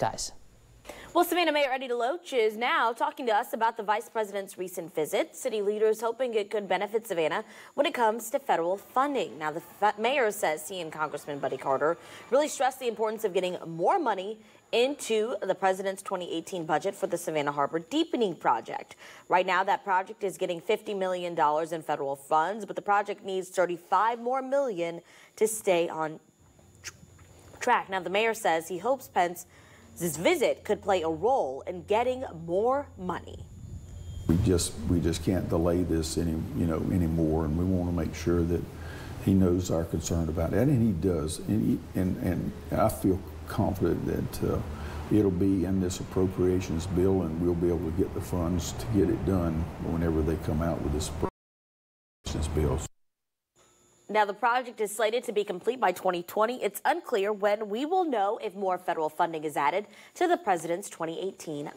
guys. Well, Savannah Mayor Eddie DeLoach is now talking to us about the vice president's recent visit. City leaders hoping it could benefit Savannah when it comes to federal funding. Now, the mayor says he and Congressman Buddy Carter really stressed the importance of getting more money into the president's 2018 budget for the Savannah Harbor Deepening Project. Right now, that project is getting $50 million in federal funds, but the project needs 35 more million to stay on track. Now, the mayor says he hopes Pence this visit could play a role in getting more money. We just we just can't delay this any you know anymore, and we want to make sure that he knows our concern about it, and he does. And he, and, and I feel confident that uh, it'll be in this appropriations bill, and we'll be able to get the funds to get it done whenever they come out with this appropriations bill. Now, the project is slated to be complete by 2020. It's unclear when we will know if more federal funding is added to the president's 2018